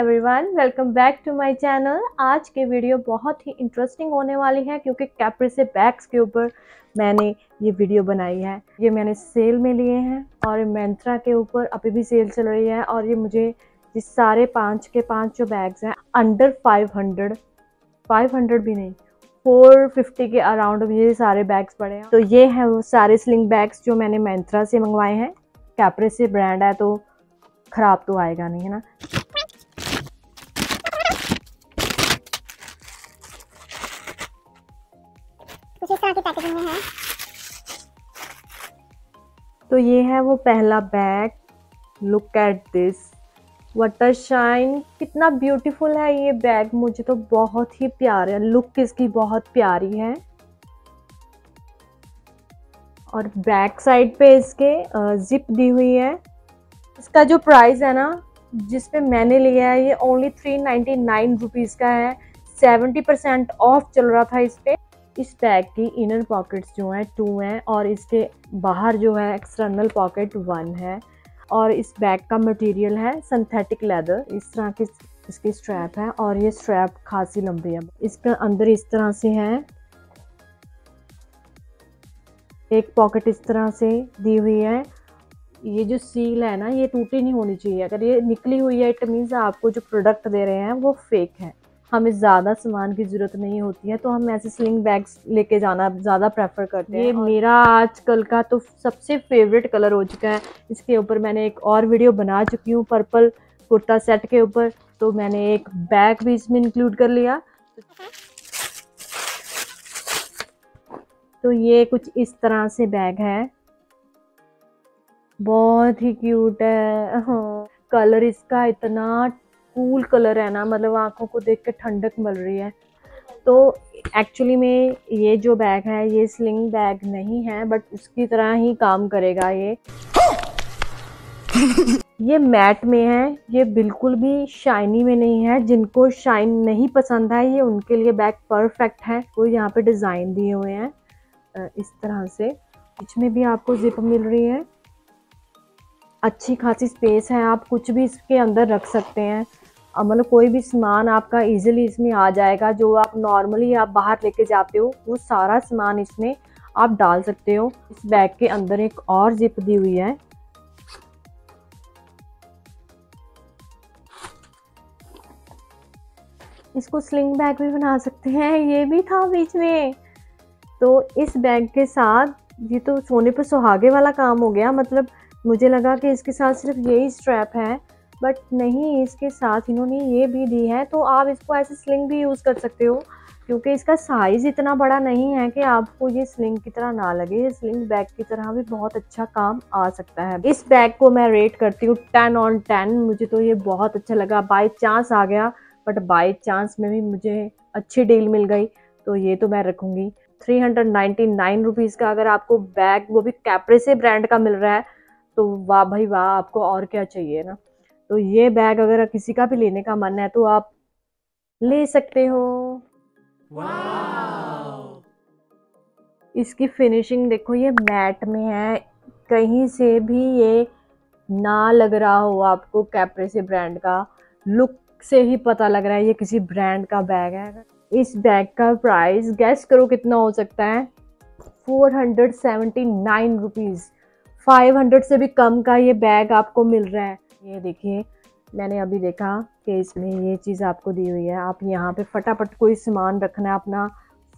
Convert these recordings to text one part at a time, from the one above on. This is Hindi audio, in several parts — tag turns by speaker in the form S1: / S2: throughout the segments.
S1: Everyone welcome back to my channel आज के वीडियो बहुत ही इंटरेस्टिंग होने वाली है क्योंकि कैप्रे से बैग्स के ऊपर मैंने ये वीडियो बनाई है। ये मैंने सेल में लिए हैं और मैंत्रा के ऊपर अभी भी सेल चल रही है और ये मुझे ये सारे पाँच के पाँच जो बैग्स हैं अंडर 500 500 भी नहीं 450 के अराउंड ये सारे बैग्स पड़े हैं। तो ये है वो सारे स्लिंग बैग्स जो मैंने मैंत्रा से मंगवाए हैं। कैप्रे से ब्रांड है तो ख़राब तो आएगा नहीं, है ना?
S2: में है
S1: तो ये है वो पहला bag. Look at this water shine कितना ब्यूटीफुल है ये बैग। मुझे तो बहुत ही प्यार है। लुक इसकी बहुत प्यारी है। और बैक साइड पे इसके जिप दी हुई है। इसका जो प्राइस है ना जिस पे मैंने लिया है, ये only three ninety nine rupees का है। सेवेंटी परसेंट ऑफ़ चल रहा था इस पे। इस बैग की इनर पॉकेट्स जो हैं टू हैं और इसके बाहर जो है एक्सटर्नल पॉकेट वन है और इस बैग का मटेरियल है सिंथेटिक लेदर इस तरह की इसकी स्ट्रैप है और ये स्ट्रैप खासी लंबी है। इसका अंदर इस तरह से है। एक पॉकेट इस तरह से दी हुई है। ये जो सील है ना, ये टूटी नहीं होनी चाहिए। अगर ये निकली हुई है इट मीन्स आपको जो प्रोडक्ट दे रहे हैं, वो फेक है। हमें ज़्यादा सामान की ज़रूरत नहीं होती है तो हम ऐसे स्लिंग बैग्स लेके जाना ज़्यादा प्रेफर करते हैं। ये मेरा आजकल का तो सबसे फेवरेट कलर हो चुका है। इसके ऊपर मैंने एक और वीडियो बना चुकी हूँ पर्पल कुर्ता सेट के ऊपर। तो मैंने एक बैग भी इसमें इंक्लूड कर लिया। तो ये कुछ इस तरह से बैग है। बहुत ही क्यूट है। हाँ कलर इसका इतना कूल कलर है ना मतलब आँखों को देख के ठंडक मिल रही है। तो एक्चुअली में ये जो बैग है, ये स्लिंग बैग नहीं है बट उसकी तरह ही काम करेगा ये। ये मैट में है, ये बिल्कुल भी शाइनी में नहीं है। जिनको शाइन नहीं पसंद है, ये उनके लिए बैग परफेक्ट है। वो यहाँ पे डिज़ाइन दिए हुए हैं इस तरह से। बीच में भी आपको जिप मिल रही है। अच्छी खासी स्पेस है, आप कुछ भी इसके अंदर रख सकते हैं। मतलब कोई भी सामान आपका इजीली इसमें आ जाएगा, जो आप नॉर्मली आप बाहर लेके जाते हो, वो सारा सामान इसमें आप डाल सकते हो। इस बैग के अंदर एक और जिप दी हुई है। इसको स्लिंग बैग भी बना सकते हैं, ये भी था बीच में। तो इस बैग के साथ, ये तो सोने पर सुहागे वाला काम हो गया मतलब मुझे लगा कि इसके साथ सिर्फ़ यही स्ट्रैप है। बट नहीं, इसके साथ इन्होंने ये भी दी है तो आप इसको ऐसे स्लिंग भी यूज़ कर सकते हो, क्योंकि इसका साइज़ इतना बड़ा नहीं है कि आपको ये स्लिंग की तरह ना लगे। ये स्लिंग बैग की तरह भी बहुत अच्छा काम आ सकता है। इस बैग को मैं रेट करती हूँ टेन ऑन टेन मुझे तो ये बहुत अच्छा लगा। बाई चांस आ गया बट बाई चांस में भी मुझे अच्छी डील मिल गई तो ये तो मैं रखूँगी। Three hundred ninety nine rupees का अगर आपको बैग वो भी कैपरे से ब्रांड का मिल रहा है तो वाह भाई वाह, आपको और क्या चाहिए ना? तो ये बैग अगर किसी का भी लेने का मन है तो आप ले सकते हो। इसकी फिनिशिंग देखो, ये मैट में है। कहीं से भी ये ना लग रहा हो आपको कैप्रे ब्रांड का। लुक से ही पता लग रहा है ये किसी ब्रांड का बैग है। इस बैग का प्राइस गैस करो कितना हो सकता है। Four hundred seventy nine rupees five hundred से भी कम का ये बैग आपको मिल रहा है। ये देखिए मैंने अभी देखा कि इसमें ये चीज़ आपको दी हुई है। आप यहाँ पे फटाफट कोई सामान रखना है अपना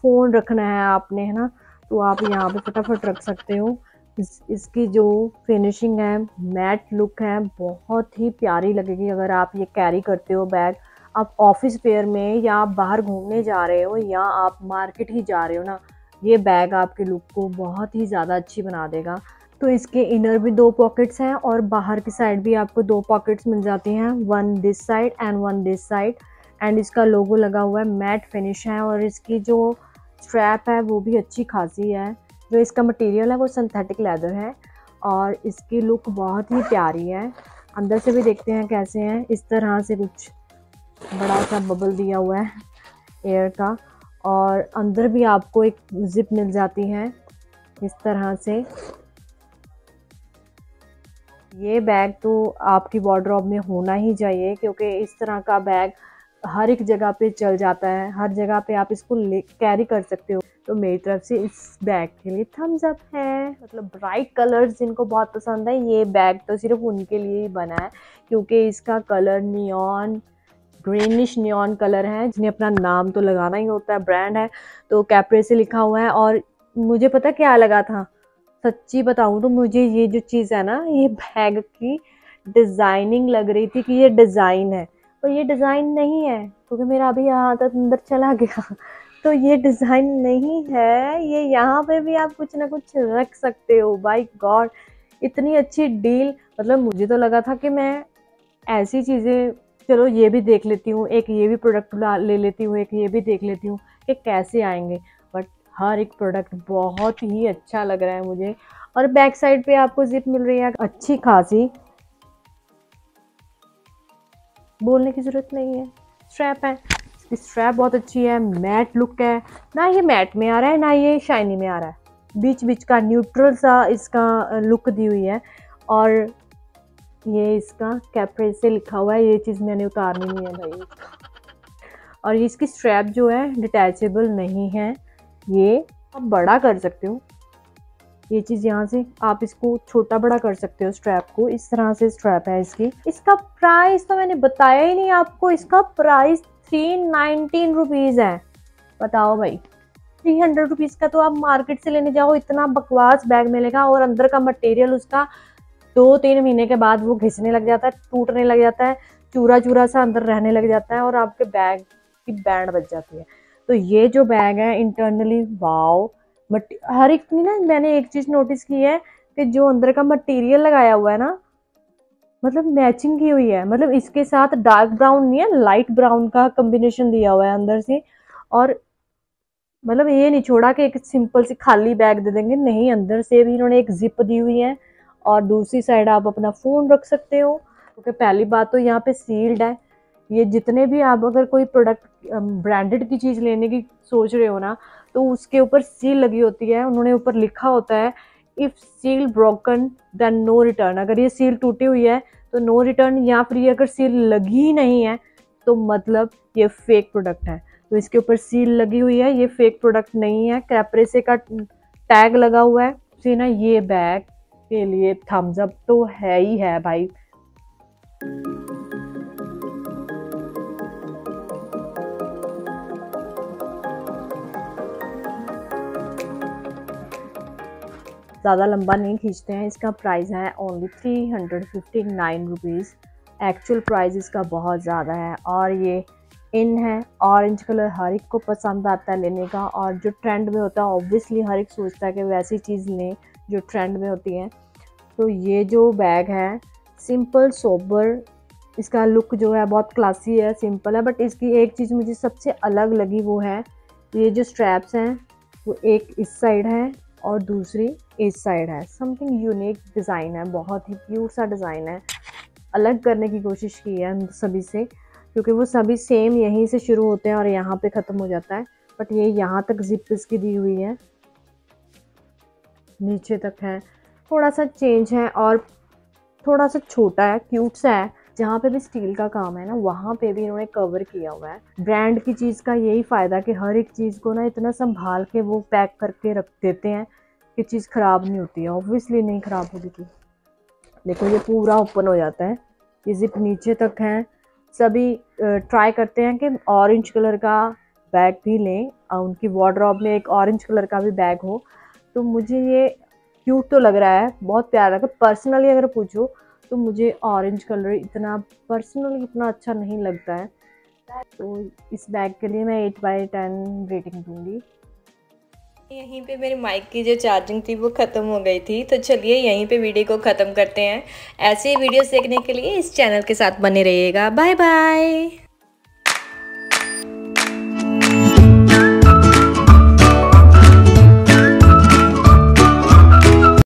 S1: फ़ोन रखना है आपने है ना? तो आप यहाँ पे फटाफट रख सकते हो। इस, इसकी जो फिनिशिंग है मैट लुक है बहुत ही प्यारी लगेगी अगर आप ये कैरी करते हो बैग। आप ऑफ़िस वेयर में या आप बाहर घूमने जा रहे हो या आप मार्केट ही जा रहे हो ना ये बैग आपके लुक को बहुत ही ज़्यादा अच्छी बना देगा। तो इसके इनर भी दो पॉकेट्स हैं और बाहर की साइड भी आपको दो पॉकेट्स मिल जाती हैं। One this side and one this side and इसका लोगो लगा हुआ है मैट फिनिश है और इसकी जो स्ट्रैप है वो भी अच्छी खासी है। जो इसका मटेरियल है वो सिंथेटिक लेदर है और इसकी लुक बहुत ही प्यारी है। अंदर से भी देखते हैं कैसे हैं। इस तरह से कुछ बड़ा सा बबल दिया हुआ है एयर का और अंदर भी आपको एक जिप मिल जाती है। इस तरह से। ये बैग तो आपकी वार्ड्रॉप में होना ही चाहिए, क्योंकि इस तरह का बैग हर एक जगह पे चल जाता है, हर जगह पे आप इसको ले कैरी कर सकते हो। तो मेरी तरफ़ से इस बैग के लिए थम्स अप है। मतलब ब्राइट कलर्स जिनको बहुत पसंद है, ये बैग तो सिर्फ़ उनके लिए ही बना है, क्योंकि इसका colour neon greenish neon colour है। जिन्हें अपना नाम तो लगाना ही होता है ब्रांड है तो कैपरे से लिखा हुआ है। और मुझे पता क्या लगा था? सच्ची बताऊँ तो मुझे ये जो चीज़ है ना, ये बैग की डिज़ाइनिंग लग रही थी कि ये डिज़ाइन है। और ये डिज़ाइन नहीं है, क्योंकि मेरा अभी यहाँ तक अंदर चला गया। तो ये डिज़ाइन नहीं है, ये यहाँ पे भी आप कुछ ना कुछ रख सकते हो। बाई गॉड इतनी अच्छी डील मतलब मुझे तो लगा था कि मैं ऐसी चीज़ें, चलो ये भी देख लेती हूँ, एक ये भी प्रोडक्ट ले लेती हूँ, एक ये भी देख लेती हूँ कि कैसे आएँगे। हर एक प्रोडक्ट बहुत ही अच्छा लग रहा है मुझे। और बैक साइड पे आपको जिप मिल रही है अच्छी खासी। बोलने की ज़रूरत नहीं है। स्ट्रैप है। इसकी स्ट्रैप बहुत अच्छी है मैट लुक है। ना ये मैट में आ रहा है, ना ये शाइनी में आ रहा है। बीच बीच का न्यूट्रल सा इसका लुक दी हुई है। और ये इसका कैपरे से लिखा हुआ है, ये चीज़ मैंने उतारनी नहीं है भाई। और इसकी स्ट्रैप जो है डिटैचेबल नहीं है। ये आप बड़ा कर सकते हो। ये चीज़ यहाँ से आप इसको छोटा बड़ा कर सकते हो स्ट्रैप को। इस तरह से स्ट्रैप है इसकी। इसका प्राइस तो मैंने बताया ही नहीं आपको। इसका प्राइस थ्री नाइनटीन रुपीज़ है। बताओ भाई। थ्री हंड्रेड रुपीज़ का तो आप मार्केट से लेने जाओ, इतना बकवास बैग मिलेगा और अंदर का मटेरियल उसका दो तीन महीने के बाद वो घिसने लग जाता है, टूटने लग जाता है चूरा चूरा सा अंदर रहने लग जाता है और आपके बैग की बैंड बच जाती है। तो ये जो बैग है इंटरनली वाओ बट हर एक ना, मैंने एक चीज़ नोटिस की है कि जो अंदर का मटेरियल लगाया हुआ है ना मतलब मैचिंग की हुई है। मतलब इसके साथ डार्क ब्राउन नहीं है लाइट ब्राउन का कॉम्बिनेशन दिया हुआ है अंदर से। और मतलब ये नहीं छोड़ा कि एक सिंपल सी खाली बैग दे देंगे, नहीं, अंदर से भी इन्होंने एक जिप दी हुई है। और दूसरी साइड आप अपना फ़ोन रख सकते हो, क्योंकि तो पहली बात तो यहाँ पे सील्ड है। ये जितने भी आप अगर कोई प्रोडक्ट ब्रांडेड की चीज़ लेने की सोच रहे हो ना तो उसके ऊपर सील लगी होती है, उन्होंने ऊपर लिखा होता है if seal broken then no return अगर ये सील टूटी हुई है तो नो रिटर्न या फिर ये अगर सील लगी ही नहीं है तो मतलब ये फेक प्रोडक्ट है। तो इसके ऊपर सील लगी हुई है, ये फेक प्रोडक्ट नहीं है कैप्रेसे का टैग लगा हुआ है फिर ना, ये बैग के लिए थम्स अप तो है ही है भाई। ज़्यादा लंबा नहीं खींचते हैं। इसका प्राइस है only three hundred fifty nine rupees actual price इसका बहुत ज़्यादा है और ये इन है। ऑरेंज कलर हर एक को पसंद आता है लेने का और जो ट्रेंड में होता है ऑब्वियसली हर एक सोचता है कि वैसी चीज़ लें जो ट्रेंड में होती है। तो ये जो बैग है सिंपल सोबर इसका लुक जो है बहुत क्लासी है सिंपल है बट इसकी एक चीज़ मुझे सबसे अलग लगी वो है, ये जो स्ट्रैप्स हैं, वो एक इस साइड है और दूसरी इस साइड है। समथिंग यूनिक डिज़ाइन है, बहुत ही क्यूट सा डिज़ाइन है। अलग करने की कोशिश की है सभी से, क्योंकि वो सभी सेम यहीं से शुरू होते हैं और यहाँ पे ख़त्म हो जाता है। बट ये यहाँ तक जिप इसकी दी हुई है। नीचे तक है। थोड़ा सा चेंज है और थोड़ा सा छोटा है क्यूट सा है। जहाँ पे भी स्टील का काम है ना, वहाँ पे भी इन्होंने कवर किया हुआ है। ब्रांड की चीज़ का यही फ़ायदा कि हर एक चीज़ को ना इतना संभाल के वो पैक करके रख देते हैं। कि चीज़ ख़राब नहीं होती है ऑब्वियसली नहीं ख़राब होगी देखो, ये पूरा ओपन हो जाता है। ये जिप नीचे तक है। सभी ट्राई करते हैं कि ऑरेंज कलर का बैग भी लें उनकी वार्ड्रॉप में एक ऑरेंज कलर का भी बैग हो। तो मुझे ये क्यूट तो लग रहा है, बहुत प्यारा लगा पर्सनली अगर पूछो तो मुझे ऑरेंज कलर इतना पर्सनली इतना अच्छा नहीं लगता है। तो इस बैग के लिए मैं एट बाई टेन रेटिंग दूँगी।
S3: यहीं पे मेरे माइक की जो चार्जिंग थी वो ख़त्म हो गई थी। तो चलिए यहीं पे वीडियो को ख़त्म करते हैं। ऐसे ही वीडियोस देखने के लिए इस चैनल के साथ बने रहिएगा। Bye bye